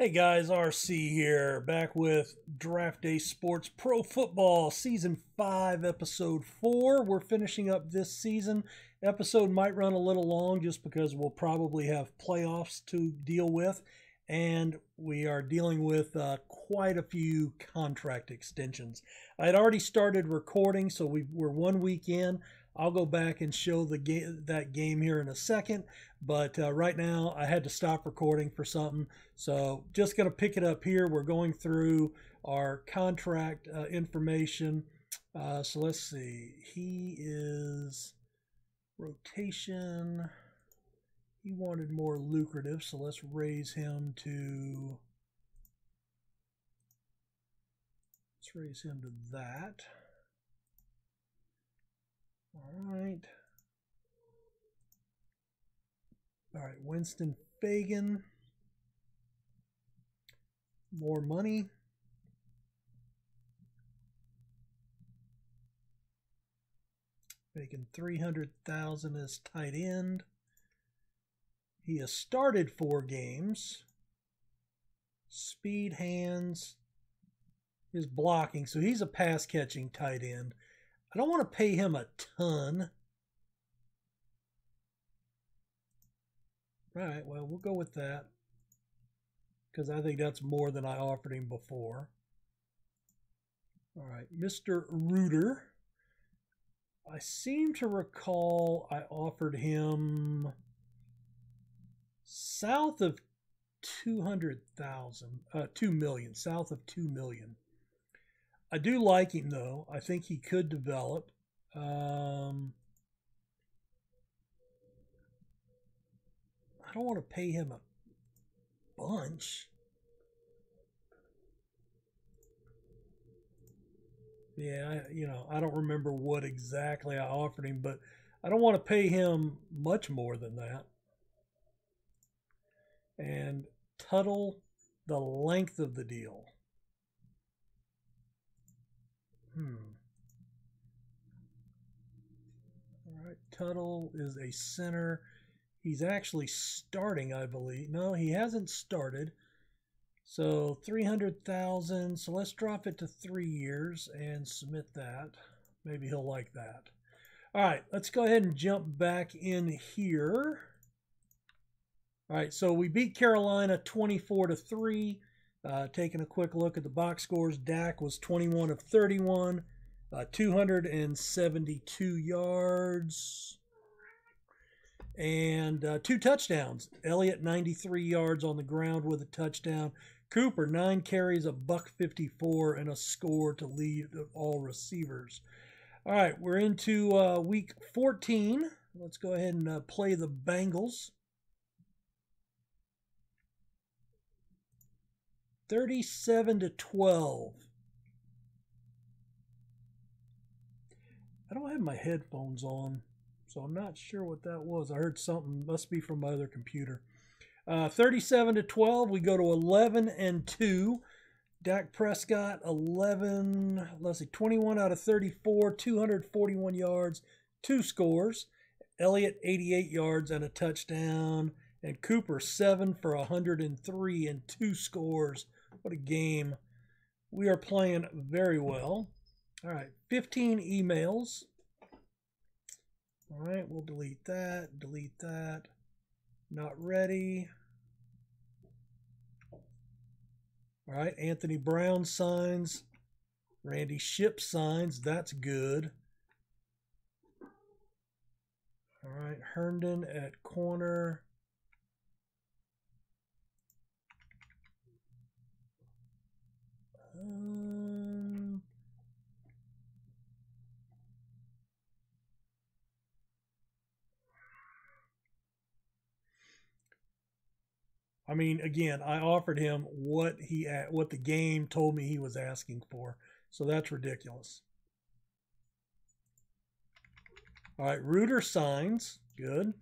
Hey guys, RC here, back with Draft Day Sports Pro Football Season 5, Episode 4. We're finishing up this season. Episode might run a little long just because we'll probably have playoffs to deal with, and we are dealing with uh, quite a few contract extensions. I had already started recording, so we, we're one week in. I'll go back and show the game that game here in a second, but uh, right now I had to stop recording for something, so just going to pick it up here. We're going through our contract uh, information. Uh, so let's see. He is rotation. He wanted more lucrative, so let's raise him to. Let's raise him to that. All right. All right, Winston Fagan. More money. Making 300,000 as tight end. He has started four games. Speed hands. His blocking. So he's a pass catching tight end. I don't want to pay him a ton. All right, well, we'll go with that because I think that's more than I offered him before. All right, Mr. Reuter. I seem to recall I offered him south of 200,000, uh, 2 million, south of 2 million. I do like him though. I think he could develop. Um, I don't want to pay him a bunch. Yeah, I, you know, I don't remember what exactly I offered him, but I don't want to pay him much more than that. And Tuttle, the length of the deal. Hmm. All right, Tuttle is a center. He's actually starting, I believe. No, he hasn't started. So 300,000. So let's drop it to three years and submit that. Maybe he'll like that. All right, let's go ahead and jump back in here. All right, so we beat Carolina 24 to 3. Uh, taking a quick look at the box scores, Dak was 21 of 31, uh, 272 yards, and uh, two touchdowns. Elliott 93 yards on the ground with a touchdown. Cooper nine carries, a buck 54, and a score to lead all receivers. All right, we're into uh, week 14. Let's go ahead and uh, play the Bengals. 37 to 12. I don't have my headphones on, so I'm not sure what that was. I heard something, must be from my other computer. Uh, 37 to 12, we go to 11 and 2. Dak Prescott, 11, let's see, 21 out of 34, 241 yards, two scores. Elliott, 88 yards and a touchdown. And Cooper, 7 for 103 and two scores. What a game. We are playing very well. All right, 15 emails. All right, we'll delete that, delete that. Not ready. All right, Anthony Brown signs. Randy Ship signs. That's good. All right, Herndon at corner. Um, I mean, again, I offered him what he what the game told me he was asking for, so that's ridiculous. All right, Reuter signs, good.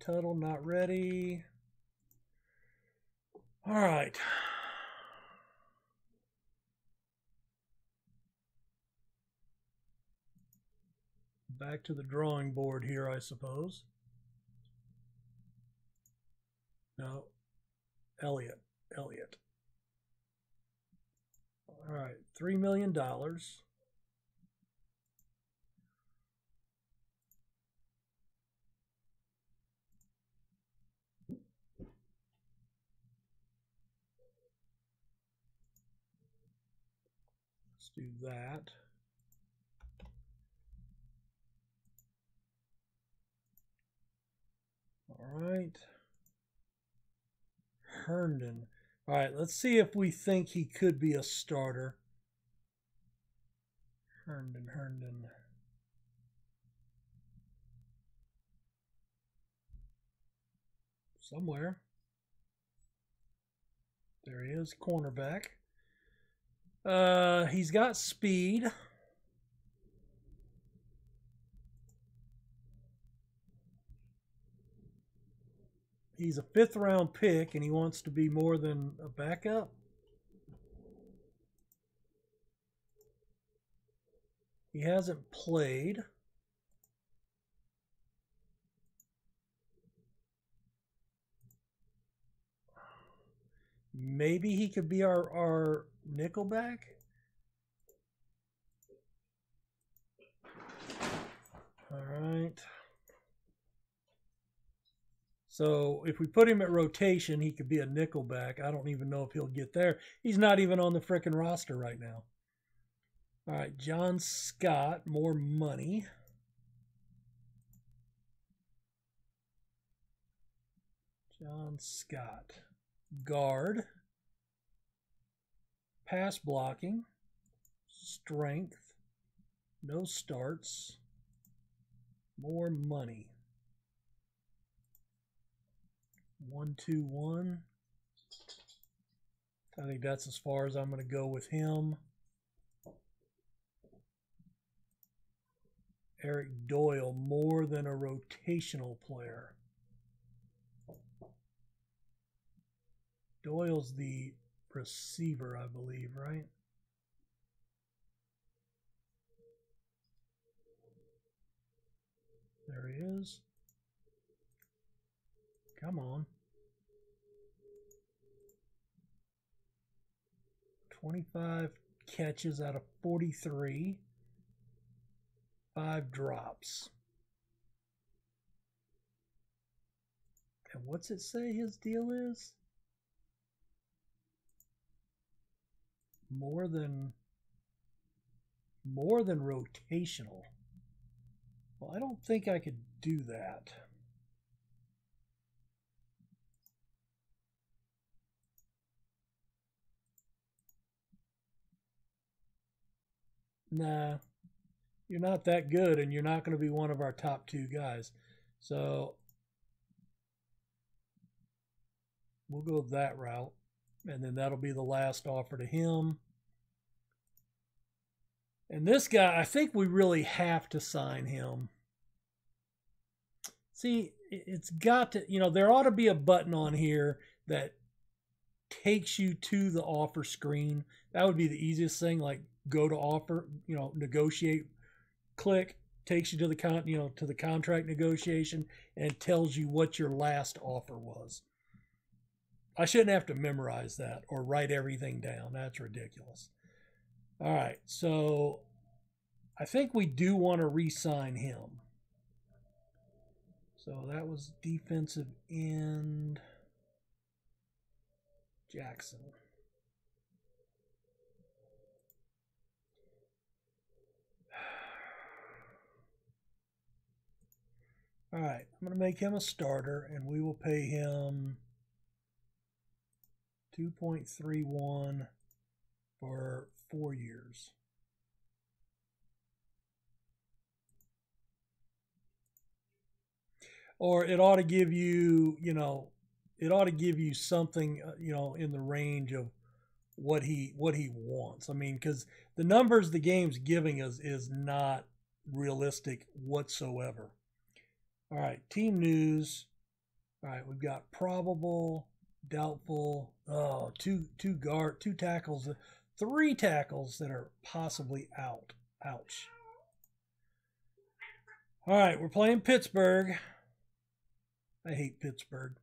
Tuttle not ready. All right. Back to the drawing board here, I suppose. No. Elliott, Elliott. All right, $3 million. Let's do that. Right. Herndon. All right, let's see if we think he could be a starter. Herndon, Herndon. Somewhere. There he is, cornerback. Uh, he's got speed. He's a fifth round pick and he wants to be more than a backup. He hasn't played. Maybe he could be our, our nickelback. All right. So if we put him at rotation, he could be a nickelback. I don't even know if he'll get there. He's not even on the freaking roster right now. All right, John Scott, more money. John Scott, guard, pass blocking, strength, no starts, more money. One, two, one. I think that's as far as I'm going to go with him. Eric Doyle, more than a rotational player. Doyle's the receiver, I believe, right? There he is. Come on. 25 catches out of 43. Five drops. And what's it say his deal is? More than more than rotational. Well, I don't think I could do that. Nah, you're not that good and you're not going to be one of our top two guys. So we'll go that route. And then that'll be the last offer to him. And this guy, I think we really have to sign him. See, it's got to, you know, there ought to be a button on here that takes you to the offer screen. That would be the easiest thing. Like go to offer, you know, negotiate, click, takes you to the con, you know, to the contract negotiation and tells you what your last offer was. I shouldn't have to memorize that or write everything down. That's ridiculous. All right, so I think we do want to re-sign him. So that was defensive end Jackson. All right, I'm going to make him a starter, and we will pay him 2.31 for four years. Or it ought to give you, you know, it ought to give you something, uh, you know, in the range of what he what he wants. I mean, because the numbers the game's giving us is not realistic whatsoever. All right, team news. All right, we've got probable, doubtful. Oh, two two guard, two tackles, three tackles that are possibly out. Ouch. All right, we're playing Pittsburgh. I hate Pittsburgh.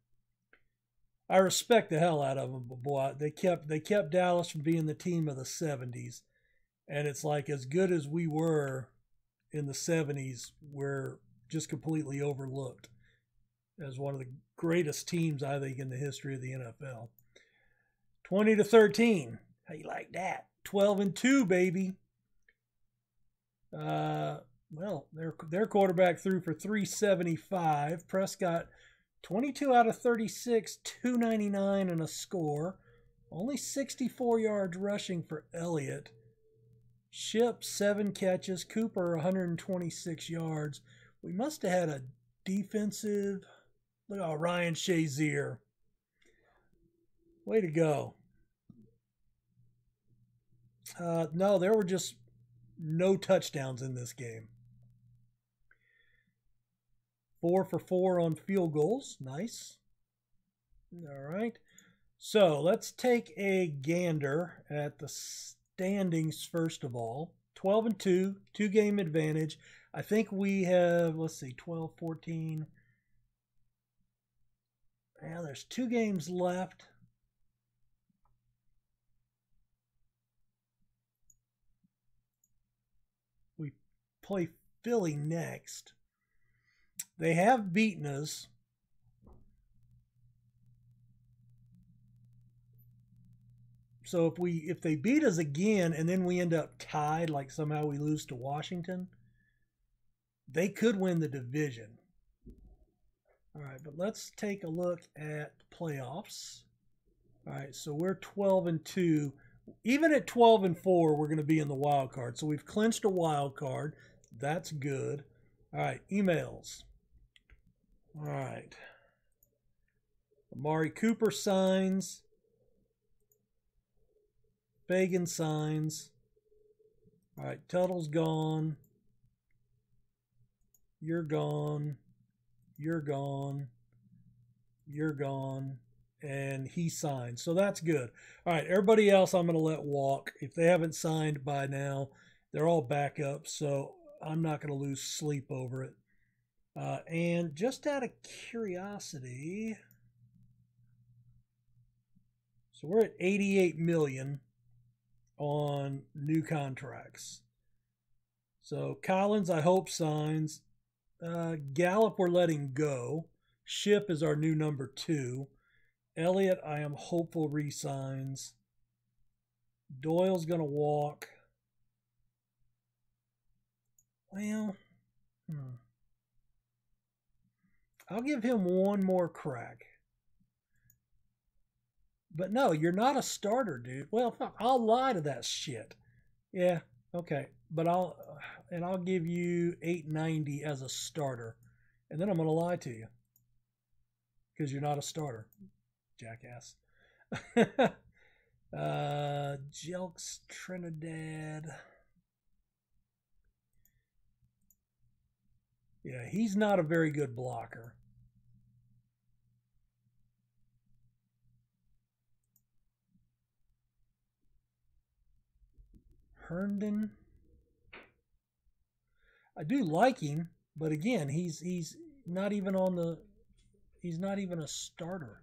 I respect the hell out of them, but boy, they kept they kept Dallas from being the team of the '70s, and it's like as good as we were in the '70s, we're just completely overlooked as one of the greatest teams I think in the history of the NFL. 20 to 13. How you like that? 12 and 2, baby. Uh, well, their their quarterback threw for 375. Prescott 22 out of 36, 299 and a score. Only 64 yards rushing for Elliott. Ship, seven catches. Cooper, 126 yards. We must have had a defensive. Look at Ryan Shazier. Way to go. Uh, no, there were just no touchdowns in this game. Four for four on field goals. Nice. All right. So let's take a gander at the standings first of all. 12 and 2, two game advantage. I think we have, let's see, 12, 14. Yeah, there's two games left. We play Philly next. They have beaten us. So if we if they beat us again and then we end up tied, like somehow we lose to Washington, they could win the division. All right, but let's take a look at playoffs. All right, so we're 12 and 2. Even at 12 and 4, we're going to be in the wild card. So we've clinched a wild card. That's good. All right, emails. All right. Amari Cooper signs. Fagan signs. All right, Tuttle's gone. You're gone. You're gone. You're gone. And he signed. So that's good. All right, everybody else I'm going to let walk. If they haven't signed by now, they're all back up. So I'm not going to lose sleep over it. Uh, and just out of curiosity, so we're at 88 million on new contracts. So Collins, I hope signs. Uh, Gallup, we're letting go. Ship is our new number two. Elliott, I am hopeful resigns. Doyle's going to walk. Well, hmm. I'll give him one more crack. But no, you're not a starter, dude. Well, I'll lie to that shit. Yeah, okay. But I'll and I'll give you 890 as a starter. And then I'm going to lie to you. Cuz you're not a starter, jackass. uh Jelks Trinidad. Yeah, he's not a very good blocker. Herndon. I do like him, but again, he's he's not even on the he's not even a starter.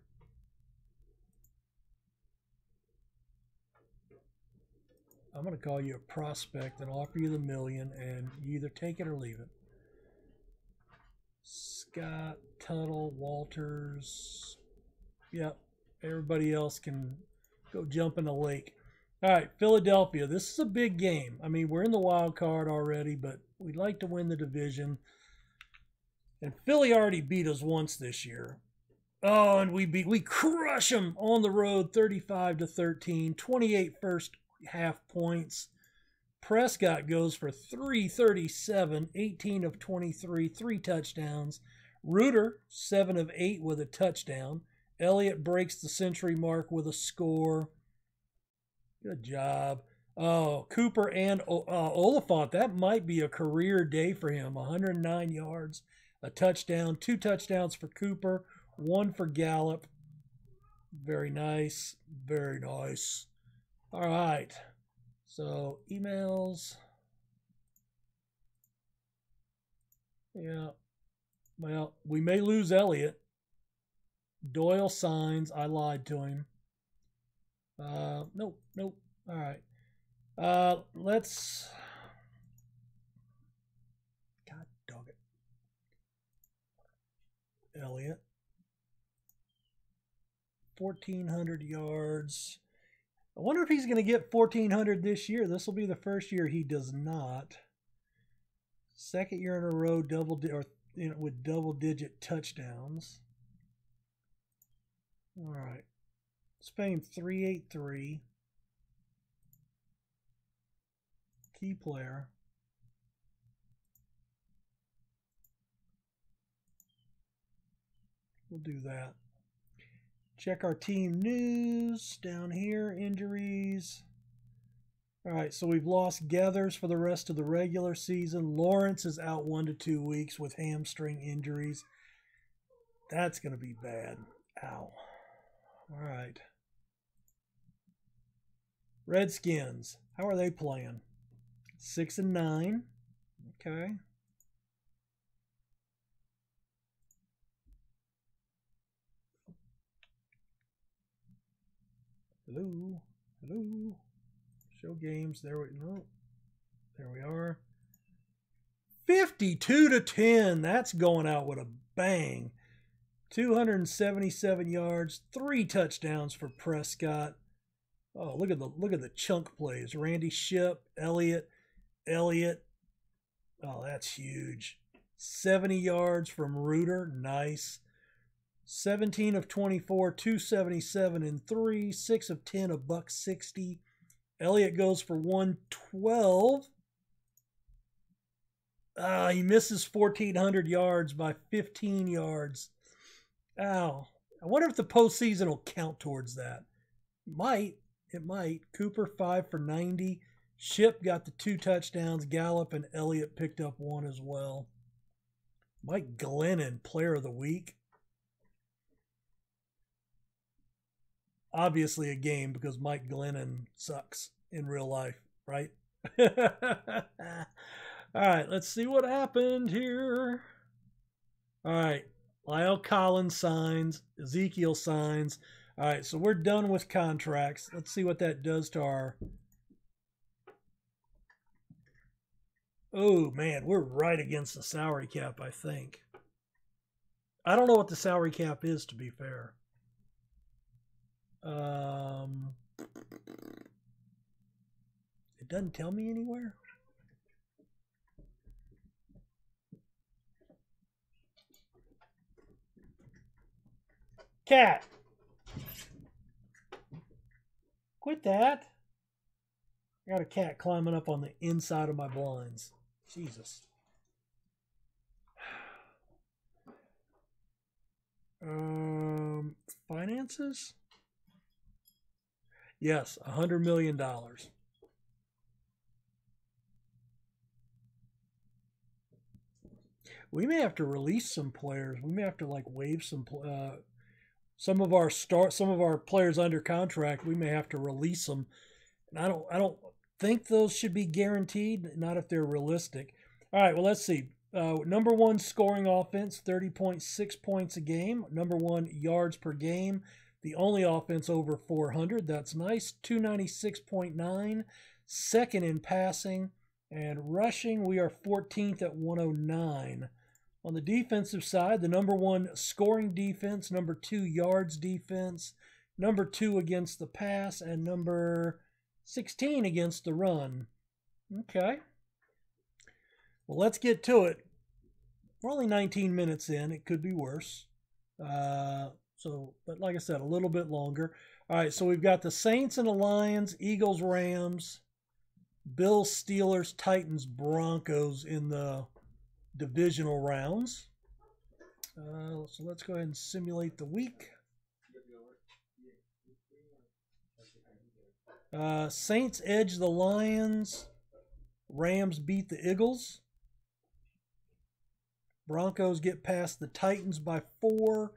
I'm going to call you a prospect and offer you the million, and you either take it or leave it. Scott, Tuttle, Walters. Yep. Everybody else can go jump in the lake. All right, Philadelphia. This is a big game. I mean, we're in the wild card already, but we'd like to win the division. And Philly already beat us once this year. Oh, and we beat we crush them on the road 35 to 13, 28 first half points. Prescott goes for 337, 18 of 23, three touchdowns. Reuter, 7 of 8 with a touchdown. Elliott breaks the century mark with a score. Good job. Oh, Cooper and uh, Oliphant, that might be a career day for him. 109 yards, a touchdown, two touchdowns for Cooper, one for Gallup. Very nice. Very nice. All right. So emails. Yeah. Well, we may lose Elliott. Doyle signs. I lied to him. Uh, nope, nope. All right. Uh, let's. God dog it. Elliott. 1,400 yards. I wonder if he's going to get 1,400 this year. This will be the first year he does not. Second year in a row, double or you know, with double digit touchdowns. All right. Spain 383. Key player. We'll do that. Check our team news down here, injuries. All right, so we've lost Gathers for the rest of the regular season. Lawrence is out one to two weeks with hamstring injuries. That's going to be bad. Ow. All right. Redskins, how are they playing? Six and nine. Okay. Hello. Hello. Show games. There we no. There we are. 52 to 10. That's going out with a bang. 277 yards, three touchdowns for Prescott. Oh, look at the look at the chunk plays. Randy Ship, Elliott, Elliott. Oh, that's huge. 70 yards from Reuter. Nice. 17 of 24, 277 and 3, 6 of 10, a buck 60. Elliott goes for 112. Ah, he misses 1,400 yards by 15 yards. Ow. I wonder if the postseason will count towards that. Might. It might. Cooper, 5 for 90. Ship got the two touchdowns. Gallup and Elliott picked up one as well. Mike Glennon, player of the week. Obviously a game because Mike Glennon sucks in real life, right? All right, let's see what happened here. All right, Lyle Collins signs, Ezekiel signs. All right, so we're done with contracts. Let's see what that does to our. Oh, man, we're right against the salary cap, I think. I don't know what the salary cap is, to be fair. Um, it doesn't tell me anywhere. Cat. Quit that. I got a cat climbing up on the inside of my blinds. Jesus. Um, finances? Yes, a hundred million dollars. We may have to release some players. We may have to like waive some uh, some of our start some of our players under contract. We may have to release them. And I don't I don't think those should be guaranteed. Not if they're realistic. All right. Well, let's see. Uh, number one scoring offense, thirty point six points a game. Number one yards per game. The only offense over 400. That's nice. 296.9. Second in passing. And rushing, we are 14th at 109. On the defensive side, the number one scoring defense, number two yards defense, number two against the pass, and number 16 against the run. Okay. Well, let's get to it. We're only 19 minutes in. It could be worse. Uh, so, but like I said, a little bit longer. All right, so we've got the Saints and the Lions, Eagles, Rams, Bills, Steelers, Titans, Broncos in the divisional rounds. Uh, so let's go ahead and simulate the week. Uh, Saints edge the Lions. Rams beat the Eagles. Broncos get past the Titans by four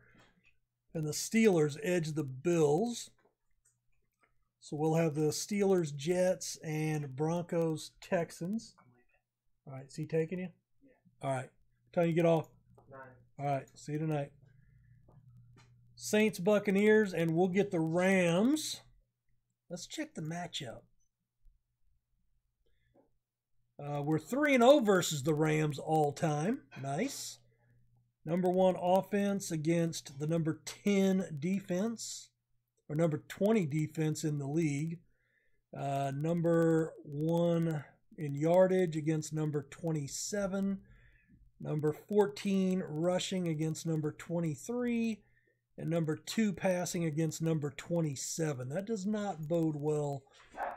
and the Steelers edge the Bills. So we'll have the Steelers, Jets, and Broncos, Texans. All right, is he taking you? Yeah. All right. Time you get off. Nine. All right. See you tonight. Saints Buccaneers, and we'll get the Rams. Let's check the matchup. Uh, we're 3 and 0 versus the Rams all time. Nice. Number one offense against the number 10 defense, or number 20 defense in the league. Uh, number one in yardage against number 27. Number 14 rushing against number 23. And number two passing against number 27. That does not bode well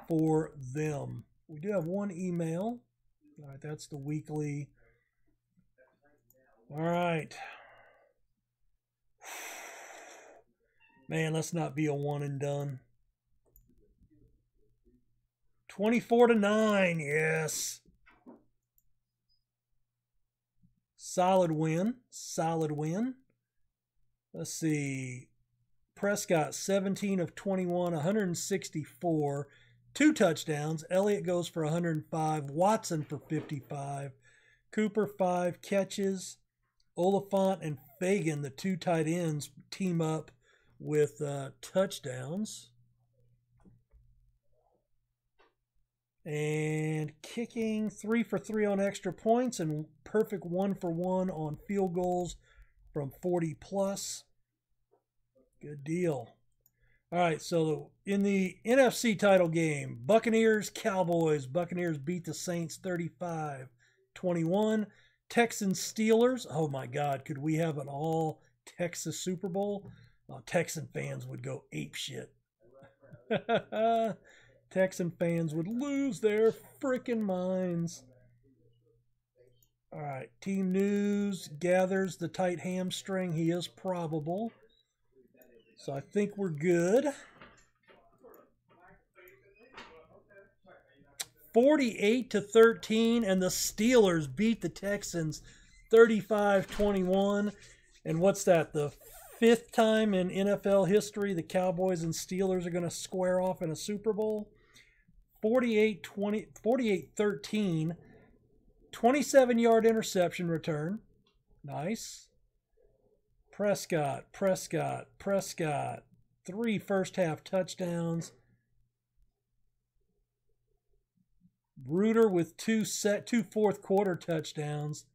for them. We do have one email. All right, that's the weekly. All right. Man, let's not be a one and done. 24 to 9. Yes. Solid win. Solid win. Let's see. Prescott 17 of 21, 164, two touchdowns. Elliott goes for 105, Watson for 55, Cooper five catches. Oliphant and Fagan, the two tight ends, team up with uh, touchdowns. And kicking three for three on extra points and perfect one for one on field goals from 40 plus. Good deal. All right, so in the NFC title game, Buccaneers, Cowboys. Buccaneers beat the Saints 35 21. Texans, Steelers. Oh my God, could we have an all Texas Super Bowl? Uh, Texan fans would go ape shit. Texan fans would lose their freaking minds. All right, team news gathers the tight hamstring. He is probable. So I think we're good. 48 to 13 and the Steelers beat the Texans 35-21 and what's that the fifth time in NFL history the Cowboys and Steelers are going to square off in a Super Bowl 48 20 48 13 27 yard interception return nice Prescott Prescott Prescott three first half touchdowns Reuter with two set two fourth quarter touchdowns.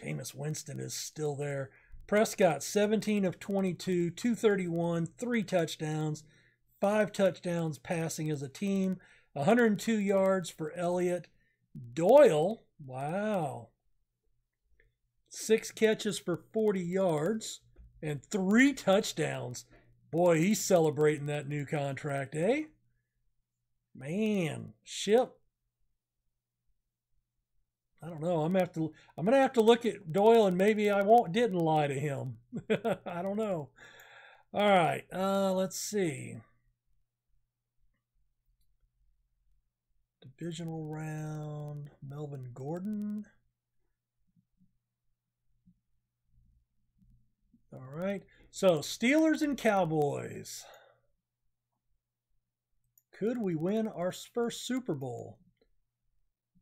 Jameis Winston is still there. Prescott 17 of 22, 231, three touchdowns, five touchdowns passing as a team, 102 yards for Elliott. Doyle, wow. Six catches for 40 yards and three touchdowns. Boy, he's celebrating that new contract, eh? Man, ship I don't know. I'm gonna have to. I'm gonna have to look at Doyle, and maybe I won't. Didn't lie to him. I don't know. All right. Uh, let's see. Divisional round. Melvin Gordon. All right. So Steelers and Cowboys. Could we win our first Super Bowl?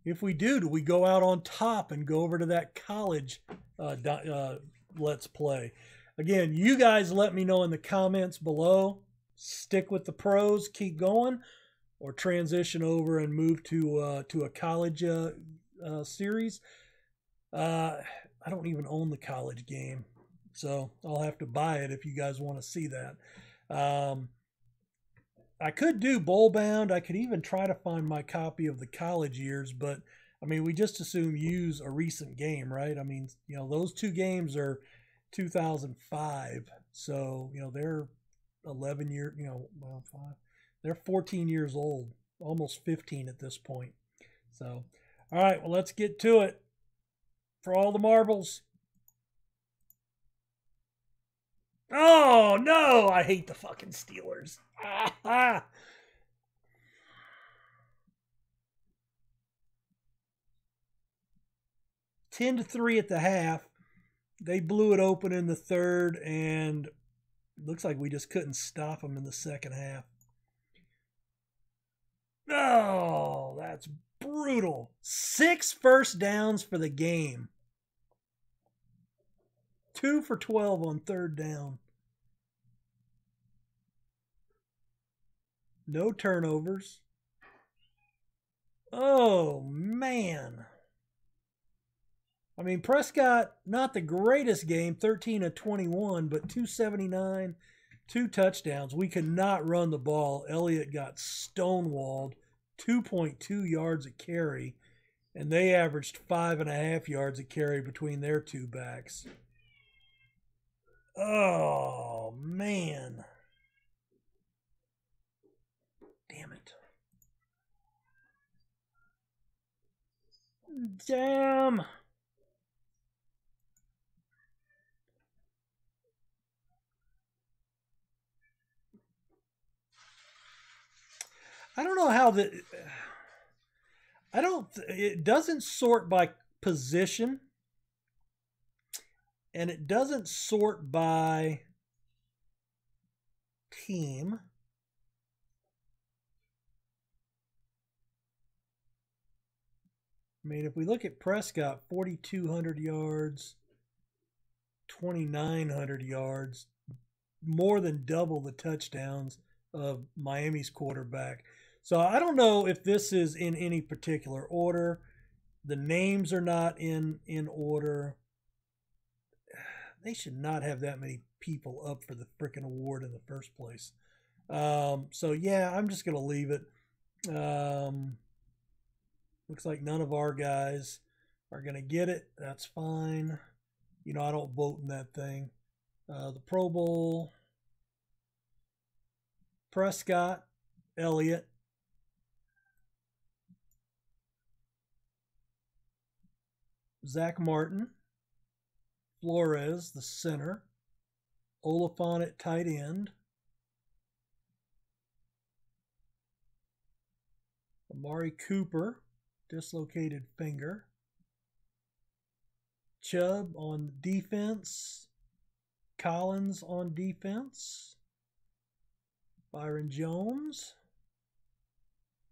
If we do, do we go out on top and go over to that college uh, uh, let's play? Again, you guys let me know in the comments below. Stick with the pros, keep going, or transition over and move to uh, to a college uh, uh, series. Uh, I don't even own the college game, so I'll have to buy it if you guys want to see that. Um, I could do bowl bound. I could even try to find my copy of the college years, but I mean, we just assume use a recent game, right? I mean, you know, those two games are 2005, so you know they're 11 year, you know, well, five, they're 14 years old, almost 15 at this point. So, all right, well, let's get to it. For all the marbles. Oh no! I hate the fucking Steelers. Ten to three at the half. They blew it open in the third, and looks like we just couldn't stop them in the second half. Oh, that's brutal. Six first downs for the game. Two for 12 on third down. No turnovers. Oh, man. I mean, Prescott, not the greatest game, 13 of 21, but 279 two touchdowns. We could not run the ball. Elliott got stonewalled, 2.2 yards a carry, and they averaged five and a half yards a carry between their two backs. Oh, man. Damn it. Damn. I don't know how the I don't it doesn't sort by position and it doesn't sort by team. I mean, if we look at Prescott, 4,200 yards, 2,900 yards, more than double the touchdowns of Miami's quarterback. So I don't know if this is in any particular order. The names are not in in order. They should not have that many people up for the freaking award in the first place. Um, so yeah, I'm just gonna leave it. Um, looks like none of our guys are gonna get it. That's fine. You know, I don't vote in that thing. Uh, the Pro Bowl. Prescott, Elliott, Zack Martin, Flores, the center, Oliphant at tight end, Amari Cooper, dislocated finger, Chubb on defense, Collins on defense, Byron Jones,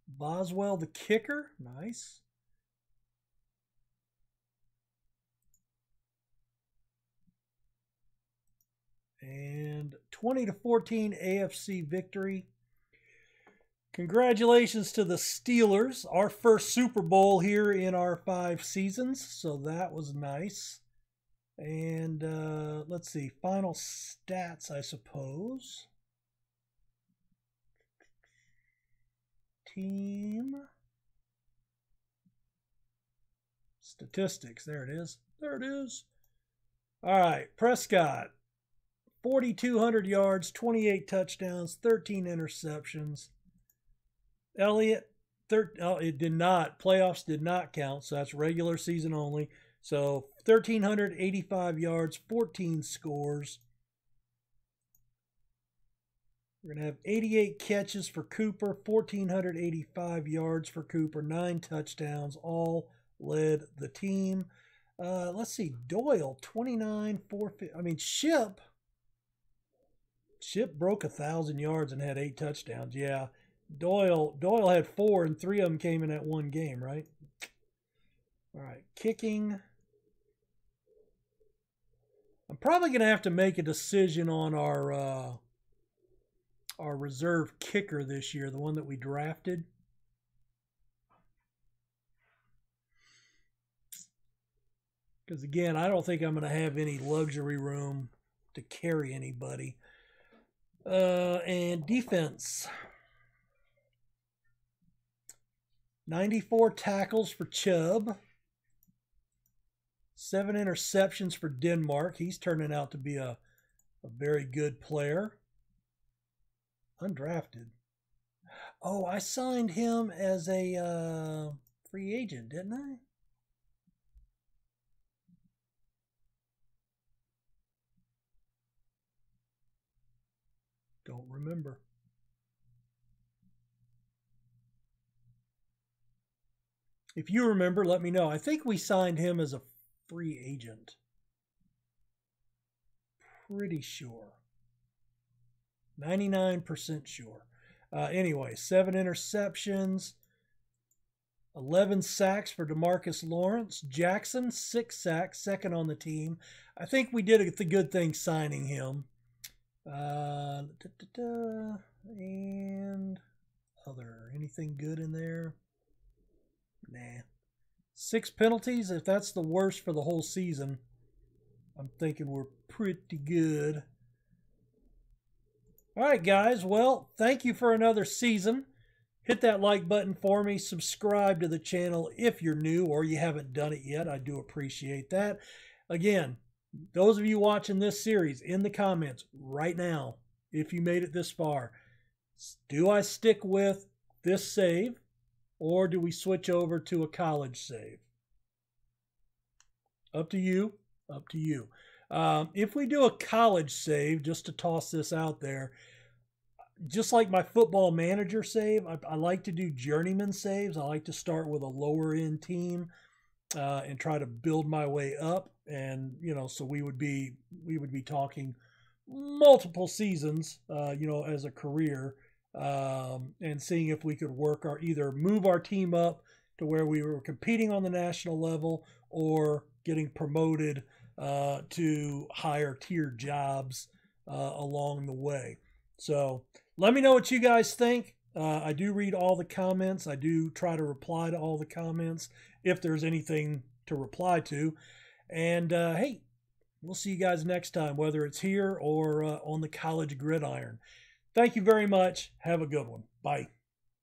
Boswell the kicker, nice. And 20 to 14 AFC victory. Congratulations to the Steelers, our first Super Bowl here in our five seasons, so that was nice. And uh, let's see, final stats, I suppose. Team statistics, there it is. There it is. All right, Prescott, 4,200 yards, 28 touchdowns, 13 interceptions. Elliott, thir- oh, it did not. Playoffs did not count, so that's regular season only. So 1,385 yards, 14 scores. We're going to have 88 catches for Cooper, 1,485 yards for Cooper, nine touchdowns, all led the team. Uh, let's see, Doyle, 29, 4, I mean, Ship Ship broke a thousand yards and had eight touchdowns. Yeah, Doyle Doyle had four, and three of them came in that one game, right? All right, kicking. I'm probably going to have to make a decision on our uh, our reserve kicker this year, the one that we drafted. Because again, I don't think I'm going to have any luxury room to carry anybody. Uh, and defense. 94 tackles for Chubb. Seven interceptions for Denmark. He's turning out to be a, a very good player. Undrafted. Oh, I signed him as a uh, free agent, didn't I? Don't remember. If you remember, let me know. I think we signed him as a free agent. Pretty sure. 99% sure. Uh, anyway, seven interceptions, 11 sacks for Demarcus Lawrence. Jackson, six sacks, second on the team. I think we did a, good thing signing him. Uh, da, da, da, and Anything good in there? Nah. Six penalties. If that's the worst for the whole season, I'm thinking we're pretty good. All right, guys. Well, thank you for another season. Hit that like button for me. Subscribe to the channel if you're new or you haven't done it yet. I do appreciate that. Again, those of you watching this series in the comments right now, if you made it this far, do I stick with this save or do we switch over to a college save? Up to you. Up to you. Um, if we do a college save, just to toss this out there, just like my football manager save, I, I, like to do journeyman saves. I like to start with a lower end team uh, and try to build my way up. And you know, so we would be we would be talking multiple seasons, uh, you know, as a career, um, and seeing if we could work our either move our team up to where we were competing on the national level or getting promoted uh, to higher tier jobs uh, along the way. So let me know what you guys think. Uh, I do read all the comments. I do try to reply to all the comments if there's anything to reply to. And uh, hey, we'll see you guys next time, whether it's here or uh, on the college gridiron. Thank you very much. Have a good one. Bye.